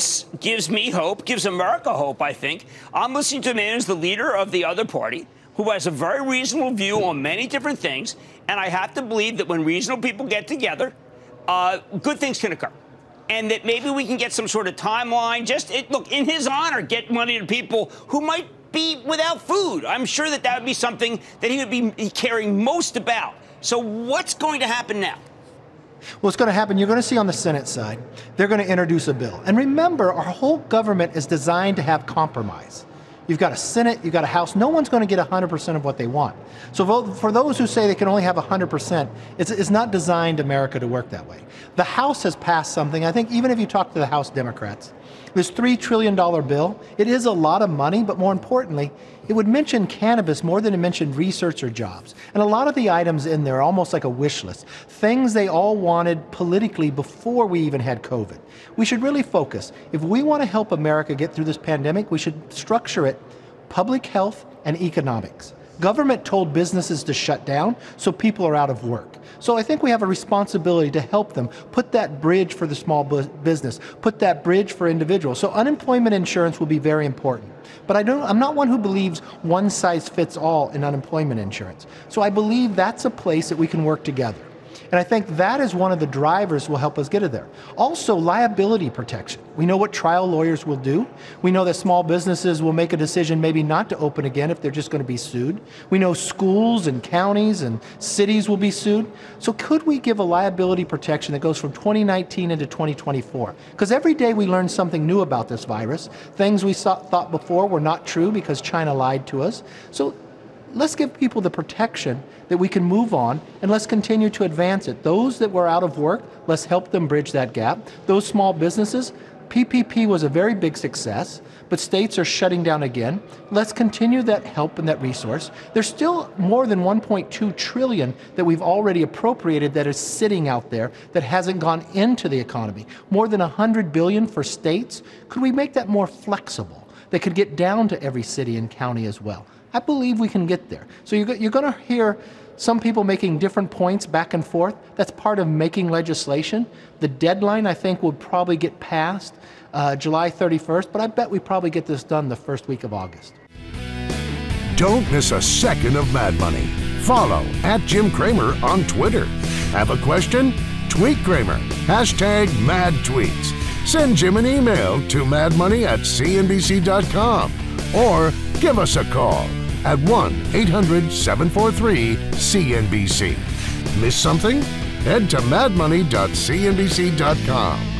this gives me hope, gives America hope, I think. I'm listening to a man who's the leader of the other party who has a very reasonable view on many different things. And I have to believe that when reasonable people get together, uh, good things can occur. And that maybe we can get some sort of timeline. Just it, look, in his honor, get money to people who might be without food. I'm sure that that would be something that he would be caring most about. So, what's going to happen now? What's going to happen, you're going to see on the Senate side, they're going to introduce a bill. And remember, our whole government is designed to have compromise. You've got a Senate, you've got a House. No one's going to get 100% of what they want. So for those who say they can only have 100%, it's, it's not designed America to work that way. The House has passed something, I think even if you talk to the House Democrats, this $3 trillion bill, it is a lot of money, but more importantly, it would mention cannabis more than it mentioned research or jobs. And a lot of the items in there are almost like a wish list, things they all wanted politically before we even had COVID. We should really focus. If we want to help America get through this pandemic, we should structure it public health and economics. Government told businesses to shut down, so people are out of work. So I think we have a responsibility to help them put that bridge for the small business, put that bridge for individuals. So unemployment insurance will be very important. But I don't, I'm not one who believes one size fits all in unemployment insurance. So I believe that's a place that we can work together. And I think that is one of the drivers will help us get it there. Also, liability protection. We know what trial lawyers will do. We know that small businesses will make a decision maybe not to open again if they're just going to be sued. We know schools and counties and cities will be sued. So could we give a liability protection that goes from 2019 into 2024? Because every day we learn something new about this virus. Things we saw, thought before were not true because China lied to us. So let's give people the protection that we can move on and let's continue to advance it. Those that were out of work, let's help them bridge that gap. Those small businesses, PPP was a very big success, but states are shutting down again. Let's continue that help and that resource. There's still more than 1.2 trillion that we've already appropriated that is sitting out there that hasn't gone into the economy. More than 100 billion for states. Could we make that more flexible? That could get down to every city and county as well. I believe we can get there. So you're, you're going to hear some people making different points back and forth. That's part of making legislation. The deadline, I think, will probably get passed uh, July 31st, but I bet we probably get this done the first week of August. Don't miss a second of Mad Money. Follow at Jim Cramer on Twitter. Have a question? Tweet Cramer. Hashtag mad tweets. Send Jim an email to madmoney at cnbc.com or give us a call at 1 800 743 CNBC. Miss something? Head to madmoney.cnbc.com.